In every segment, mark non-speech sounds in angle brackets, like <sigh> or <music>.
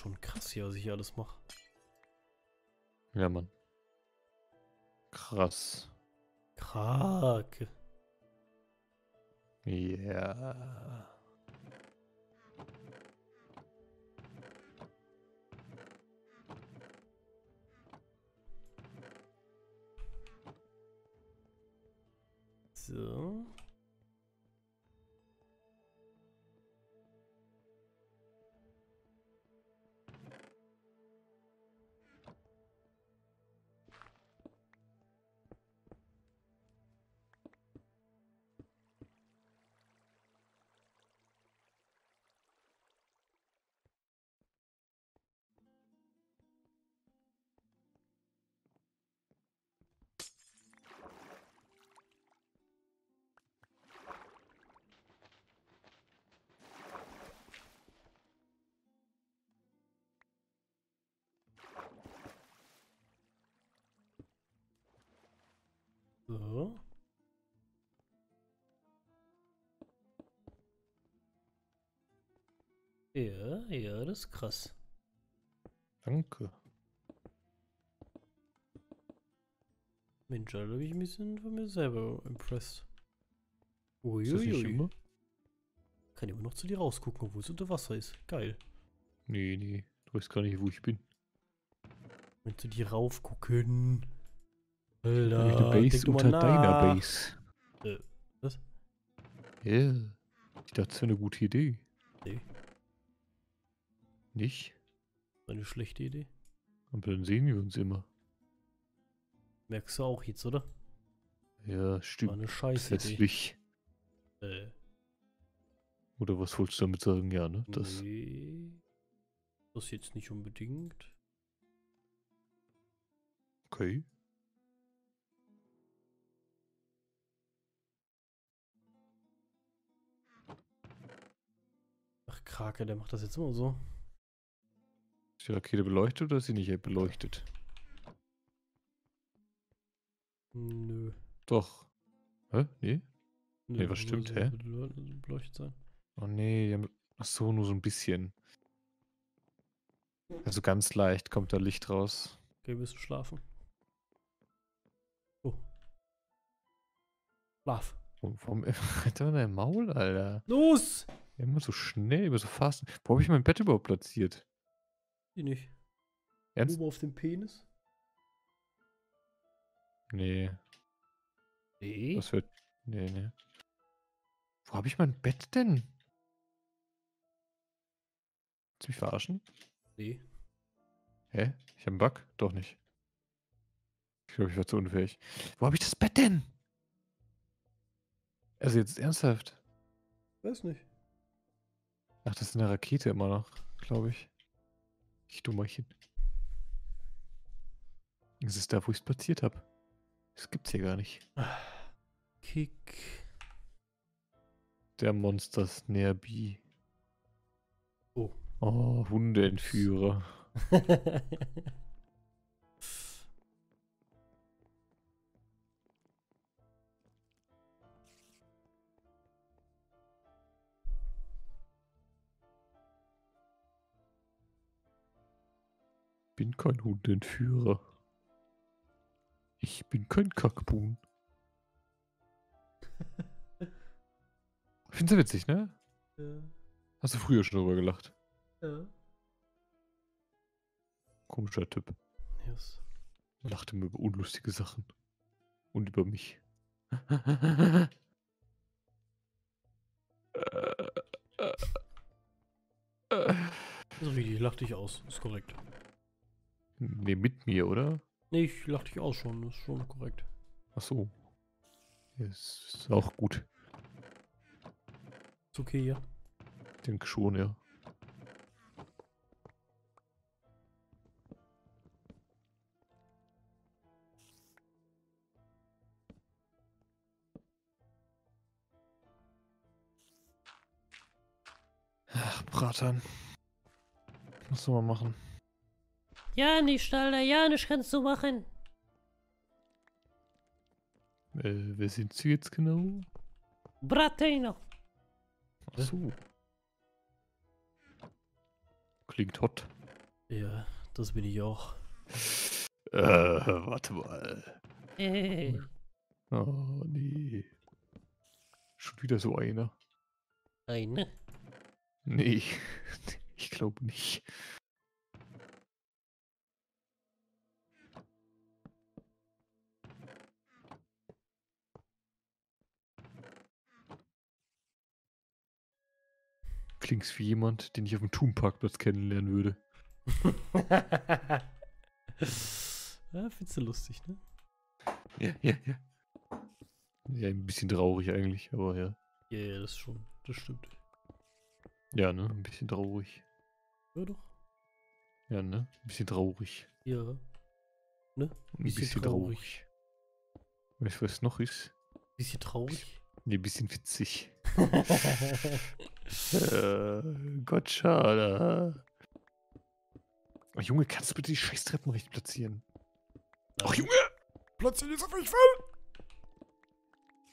schon krass hier, was ich hier alles mache. Ja, Mann. Krass. Krake. Ja. So. So. Ja, ja, das ist krass. Danke. Mensch, da bin ich ein bisschen von mir selber impressed. Uiuiui. Kann immer noch zu dir rausgucken, obwohl es unter Wasser ist. Geil. Nee, nee. Du weißt gar nicht, wo ich bin. Wenn zu dir raufgucken. Alter, eine Base unter deiner. Base. Äh, was? Ja. Ich dachte, das wäre eine gute Idee. Nee. Nicht? Eine schlechte Idee. Aber dann sehen wir uns immer. Merkst du auch jetzt, oder? Ja, War stimmt. eine scheiße Idee. Gesetzlich. Äh, Oder was wolltest du damit sagen? Ja, ne? Das. nee. Das jetzt nicht unbedingt. Okay. Krake, der macht das jetzt immer so. Ist die Rakete beleuchtet oder ist sie nicht beleuchtet? Nö. Doch. Hä? Nee? Nö, Nee, was muss stimmt, hä? bele- Beleuchtet sein. Oh nee. Ach so, nur so ein bisschen. Also ganz leicht kommt da Licht raus. Okay, bist du schlafen? Oh. Schlaf. Warum- hat er dein Maul, Alter? Los! Immer so schnell, immer so fast. Wo habe ich mein Bett überhaupt platziert? Die nicht. Ernst? Oben auf dem Penis? Nee, Nee. das wird. Nee, nee. Wo habe ich mein Bett denn? Willst du mich verarschen? Nee. Hä? Ich habe einen Bug? Doch nicht. Ich glaube, ich war zu unfähig. Wo habe ich das Bett denn? Also jetzt ernsthaft. Weiß nicht. Ach, das ist eine Rakete immer noch, glaube ich. Ich Dummerchen. Das ist da, wo ich es platziert habe. Das gibt's hier gar nicht. Kick. Der Monsters Nerby. Oh. Oh, Hundeentführer. <laughs> Bin kein Hundeentführer. Ich bin kein Kackbuhn. <laughs> Findest du witzig, ne? ja. Hast du früher schon drüber gelacht? Ja. Komischer Typ. Yes. Lacht immer über unlustige Sachen. Und über mich. <laughs> Ist richtig, lach dich aus. Ist korrekt. Nee, mit mir, oder? Nee, ich lach dich aus schon. Ist schon korrekt. Ach so. Ist, ist auch gut. Ist okay, ja. Ich denke schon, ja. Ach, Bratan. Was soll man machen? Ja, nicht, Alter, ja, nicht kannst du machen. Äh, wer sind Sie jetzt genau? Bratino. Ach so. Klingt hot. Ja, das bin ich auch. Äh, warte mal. Äh, Oh, nee. Schon wieder so einer. eine. Nee, <laughs> ich glaube nicht. Klingst wie jemand, den ich auf dem Thun-Parkplatz kennenlernen würde. <laughs> ja, findest du lustig, ne? Ja, ja, ja. Ja, ein bisschen traurig eigentlich, aber ja. Ja, ja, das schon. Das stimmt. Ja, ne? Ein bisschen traurig. Ja, doch. Ja, ne? Ein bisschen traurig. Ja. Ein Bisschen bisschen, traurig. traurig. Weißt du, was noch ist? Bisschen traurig. Nee, ein bisschen witzig. <laughs> äh, Gott, schade. Oh, Junge, kannst du bitte die Scheißtreppen recht platzieren? Ach, Junge! Platzieren jetzt auf jeden Fall!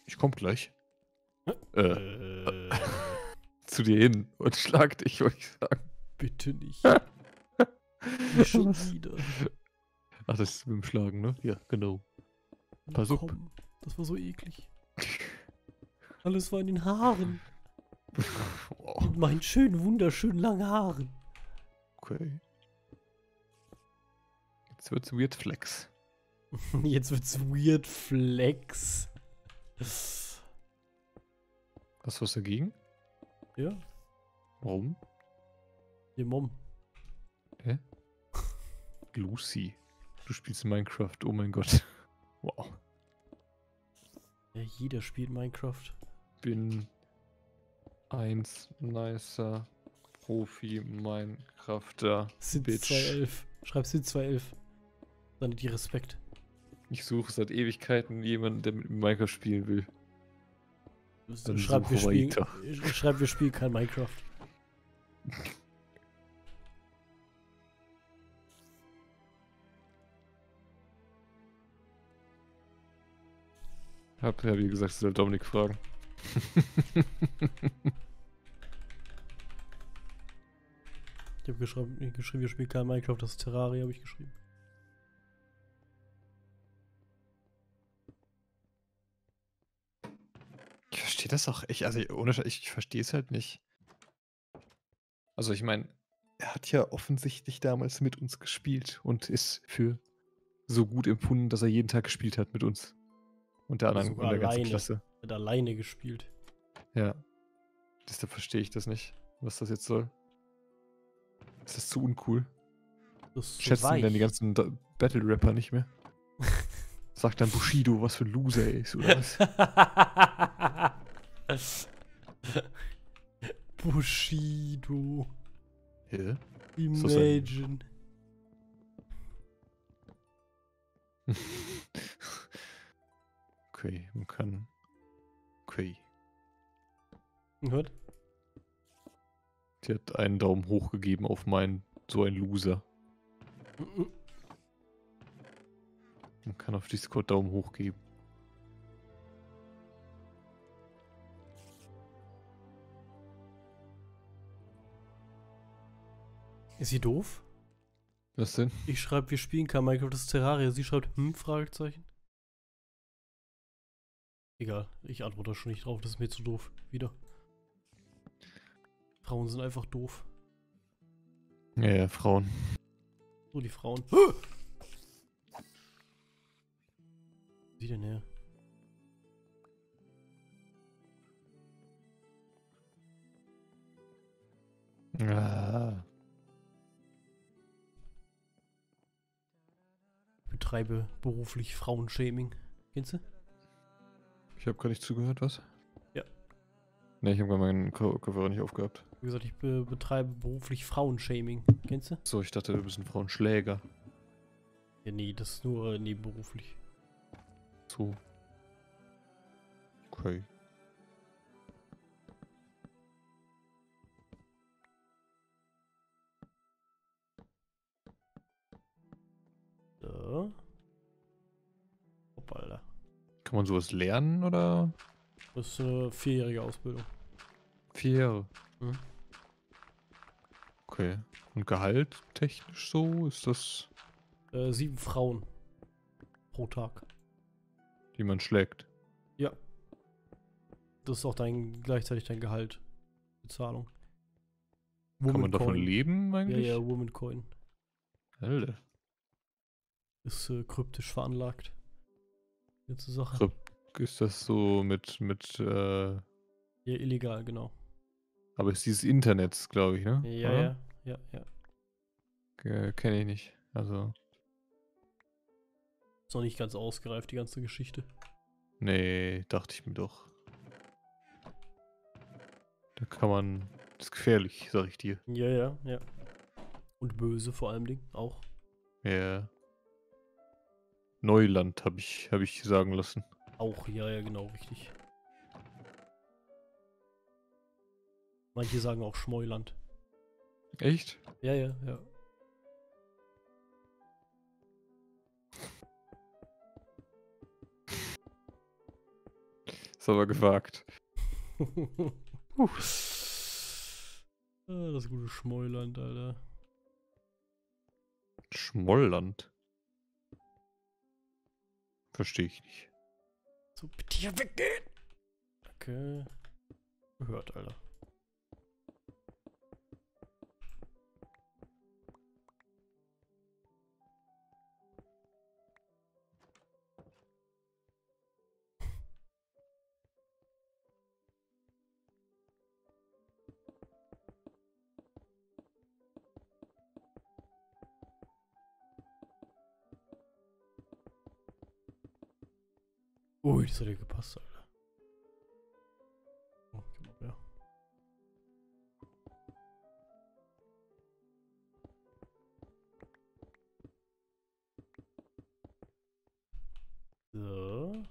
Ich komm gleich. Äh, Äh, <laughs> zu dir hin und schlag dich, wollte ich sagen. bitte nicht. <laughs> Nicht schon wieder. Ach, das ist mit dem Schlagen, ne? Ja, genau. Pass auf. Das war so eklig. Alles war in den Haaren. Oh, In meinen schönen, wunderschönen langen Haaren. okay. Jetzt wird's Weird Flex. <laughs> Jetzt wird's weird flex. Hast du was dagegen? Ja, Warum? ihr Mom. Lucy. Du spielst Minecraft, oh mein Gott. Wow. Ja, jeder spielt Minecraft. Bin eins nicer Profi Minecrafter. Sind Bitch. 211. Schreib Sind 211. Dann die Respekt. Ich suche seit Ewigkeiten jemanden, der mit Minecraft spielen will. Dann Schreib wir, spielen, weiter. schreib, wir spielen kein Minecraft. Hab ja wie gesagt, soll Dominik fragen. <laughs> Ich habe geschrieben, geschrieben, wir spielen kein Minecraft, das ist Terraria, habe ich geschrieben. Ich verstehe das auch. Ich, also ohne ich, ich verstehe es halt nicht. Also ich meine, er hat ja offensichtlich damals mit uns gespielt und ist für so gut empfunden, dass er jeden Tag gespielt hat mit uns. Und der anderen Sogar und der ganzen alleine. Klasse. Hat alleine gespielt. Ja. Deshalb verstehe ich das nicht, was das jetzt soll. Ist das zu uncool? Das Schätzen weich. denn die ganzen Battle-Rapper nicht mehr? <laughs> Sagt dann Bushido, was für ein Loser er ist, oder was? <laughs> Bushido. Hä? Imagine. <laughs> okay, man kann. Hört? Die hat einen Daumen hoch gegeben auf meinen, so ein Loser. Man kann auf Discord Daumen hoch geben. Ist sie doof? Was denn? Ich schreibe, wir spielen kein Minecraft, das ist Terraria. Sie schreibt, hm, Fragezeichen. Egal, ich antworte schon nicht drauf, das ist mir zu doof. Wieder. Frauen sind einfach doof. Ja, ja, Frauen. So, die Frauen. Sie denn her? Ah. Betreibe beruflich Frauenshaming. Kennst du? Ich habe gar nicht zugehört, was? Ne, ich habe gar meinen Ko- Kopfhörer nicht aufgehabt. Wie gesagt, ich be betreibe beruflich Frauenshaming. Kennst du? So, ich dachte, du bist ein Frauenschläger. Ja, nee, das ist nur äh, nebenberuflich. So. Okay. So. Hoppala. Kann man sowas lernen oder? Das ist eine vierjährige Ausbildung. Vier Jahre. Mhm. Okay. Und Gehalt technisch so ist das, Äh, sieben Frauen pro Tag. die man schlägt. Ja. Das ist auch dein gleichzeitig dein Gehalt. Bezahlung. Kann man davon leben Ja, eigentlich? ja, Woman Coin. Alter. Ist äh, kryptisch veranlagt. Jetzt Sache. Kryp- Ist das so mit, mit, äh, Ja, illegal, genau. aber ist dieses Internets, glaube ich, ne? Ja, Oder? ja, ja, ja. Kenne ich nicht. Also, Ist noch nicht ganz ausgereift, die ganze Geschichte. nee, dachte ich mir doch. Da kann man, das ist gefährlich, sag ich dir. Ja, ja, ja. Und böse vor allem Ding auch. Ja. Neuland habe ich, hab ich sagen lassen. Auch, ja, ja, genau, richtig. Manche sagen auch Schmäuland. Echt? Ja, ja, ja. Ist aber gewagt. <laughs> Ah, das gute Schmäuland, Alter. Schmollland. Verstehe ich nicht. So, bitte hier weggehen! Okay. Gehört, Alter. Ui, das hat ja gepasst, Alter. Oh, gib mal mehr. So.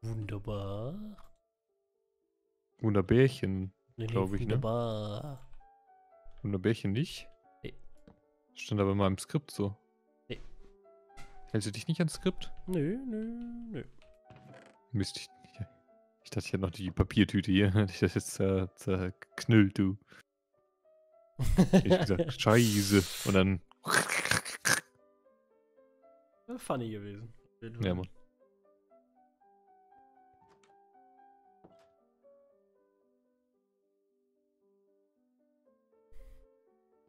Wunderbar. Wunderbärchen. Nee, nee, Glaub ich, ne? wunderbar. Wunderbärchen nicht? Nee. Stand aber in meinem Skript so. Hältst du dich nicht ans Skript? Nö, nö, nö. Mist, ich, ich, ich dachte, ich hätte noch die Papiertüte hier. <laughs> Hätte ich das jetzt zer, zerknüllt, du. Ich gesagt, <laughs> scheiße. Und dann. Funny gewesen. Ja, Mann.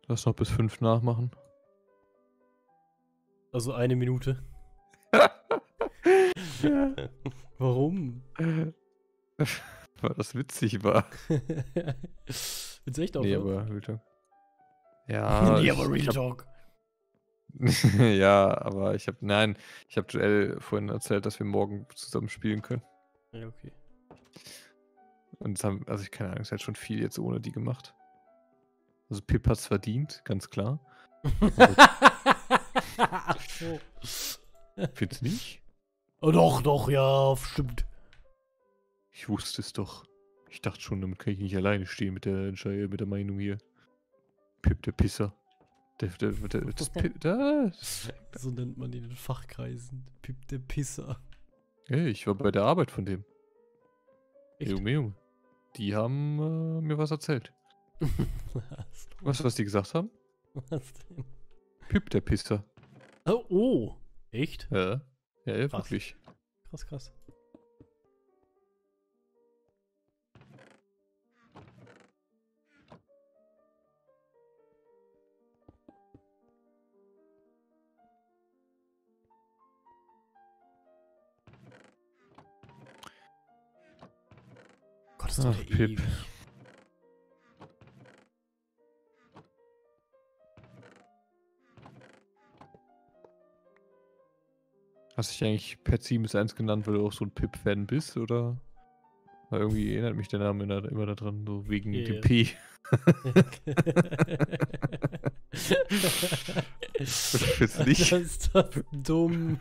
Lass noch bis fünf nachmachen. Also eine Minute. <laughs> Warum? Weil das witzig war. Willst du echt Nee, aufhören? aber Real Talk. Ja. <laughs> nee, ich- aber Real ich hab- Talk. <laughs> ja, aber ich habe, nein, ich habe Joel vorhin erzählt, dass wir morgen zusammen spielen können. Ja, okay. Und das haben, also ich keine Ahnung, es hat schon viel jetzt ohne die gemacht. Also Pip hat's verdient, ganz klar. Ach so. Findest nicht? Oh, doch, doch, ja, stimmt. Ich wusste es doch. Ich dachte schon, damit kann ich nicht alleine stehen mit der Entscheidung, mit der Meinung hier. Pip, der Pisser. Der, der, der, das, das. So nennt man ihn in Fachkreisen. Pip der Pisser. Ey, ich war bei der Arbeit von dem. Echt? Junge, Junge. Die haben äh, mir was erzählt. <laughs> was, Weißt du, was die gesagt haben? was denn? Pip, der Pisser. Oh, oh. Echt? Ja. Ja, ja, Krass. wirklich. Krass, krass. Gott, das Ach, dauert ja Pip. ewig. Hast du dich eigentlich per Teams 1 genannt, weil du auch so ein Pip-Fan bist, oder? Weil irgendwie erinnert mich der Name immer, daran, so wegen Ja, dem. P. <laughs> Du nicht? Das ist das dumm.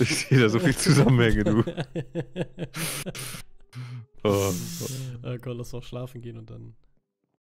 Ich sehe da so viel Zusammenhänge, du. <laughs> Oh, oh Gott, lass doch schlafen gehen und dann